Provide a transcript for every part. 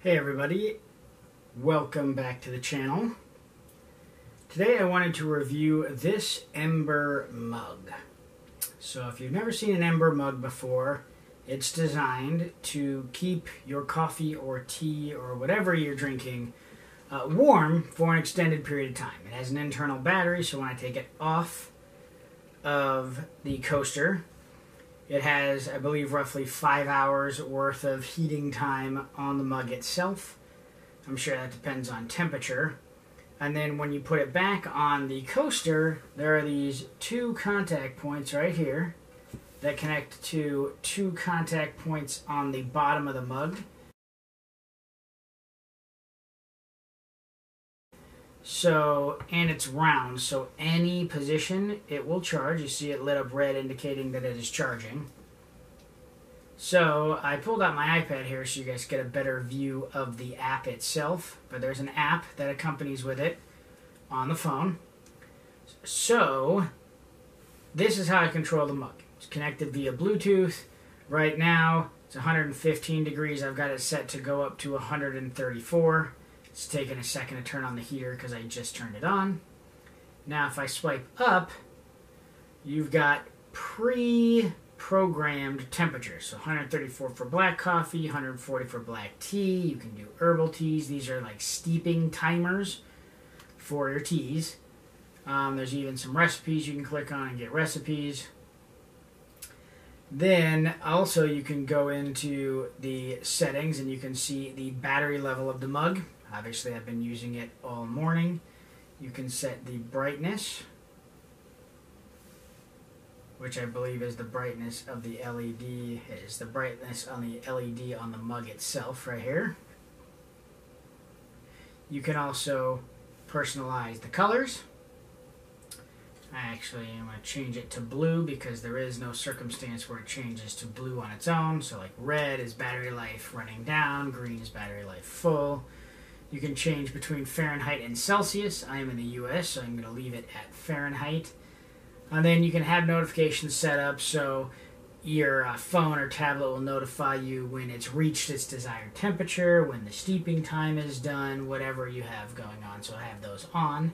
Hey everybody, welcome back to the channel. Today I wanted to review this Ember mug. So if you've never seen an Ember mug before, it's designed to keep your coffee or tea or whatever you're drinking uh, warm for an extended period of time. It has an internal battery, so when I take it off of the coaster, it has, I believe, roughly five hours worth of heating time on the mug itself. I'm sure that depends on temperature. And then when you put it back on the coaster, there are these two contact points right here that connect to two contact points on the bottom of the mug. So, and it's round, so any position it will charge. You see it lit up red indicating that it is charging. So I pulled out my iPad here so you guys get a better view of the app itself. But there's an app that accompanies with it on the phone. So this is how I control the mug. It's connected via Bluetooth. Right now it's 115 degrees. I've got it set to go up to 134. It's taking a second to turn on the heater because I just turned it on. Now if I swipe up, you've got pre-programmed temperatures. So 134 for black coffee, 140 for black tea. You can do herbal teas. These are like steeping timers for your teas. Um, there's even some recipes you can click on and get recipes. Then also you can go into the settings and you can see the battery level of the mug. Obviously, I've been using it all morning. You can set the brightness, which I believe is the brightness of the LED, is the brightness on the LED on the mug itself right here. You can also personalize the colors. I actually am going to change it to blue because there is no circumstance where it changes to blue on its own. So like red is battery life running down, green is battery life full. You can change between Fahrenheit and Celsius. I am in the US, so I'm going to leave it at Fahrenheit. And then you can have notifications set up so your uh, phone or tablet will notify you when it's reached its desired temperature, when the steeping time is done, whatever you have going on. So I have those on.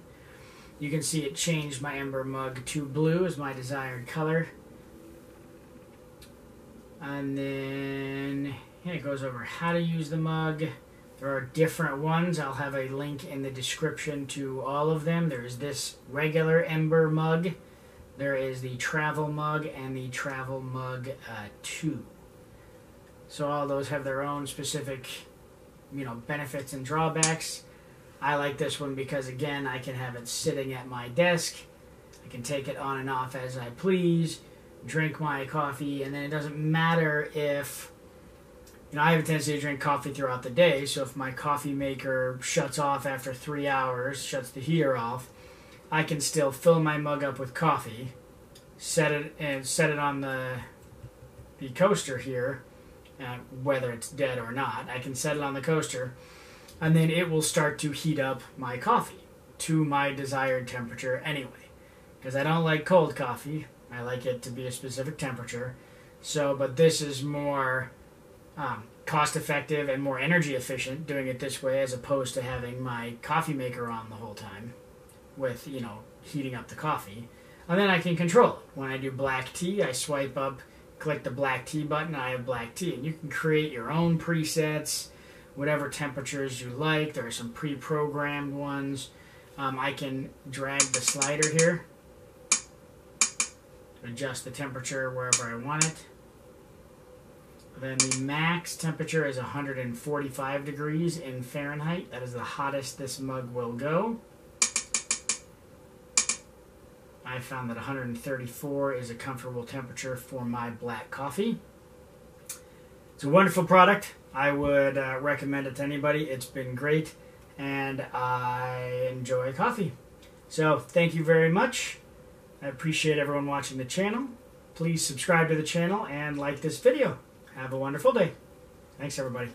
You can see it changed my Ember mug to blue as my desired color. And then yeah, it goes over how to use the mug. There are different ones. I'll have a link in the description to all of them. There's this regular Ember mug. There is the Travel mug and the Travel mug uh, 2. So all those have their own specific, you know, benefits and drawbacks. I like this one because again, I can have it sitting at my desk. I can take it on and off as I please, drink my coffee, and then it doesn't matter if you know, I have a tendency to drink coffee throughout the day, so if my coffee maker shuts off after three hours, shuts the heater off, I can still fill my mug up with coffee, set it and set it on the the coaster here, uh, whether it's dead or not. I can set it on the coaster and then it will start to heat up my coffee to my desired temperature anyway. Because I don't like cold coffee, I like it to be a specific temperature. So, but this is more um, cost effective and more energy efficient doing it this way as opposed to having my coffee maker on the whole time with, you know, heating up the coffee. And then I can control it. When I do black tea, I swipe up, click the black tea button, I have black tea. And you can create your own presets whatever temperatures you like. There are some pre-programmed ones. Um, I can drag the slider here adjust the temperature wherever I want it. Then the max temperature is 145 degrees in Fahrenheit. That is the hottest this mug will go. I found that 134 is a comfortable temperature for my black coffee. It's a wonderful product. I would uh, recommend it to anybody. It's been great, and I enjoy coffee. So thank you very much. I appreciate everyone watching the channel. Please subscribe to the channel and like this video. Have a wonderful day. Thanks, everybody.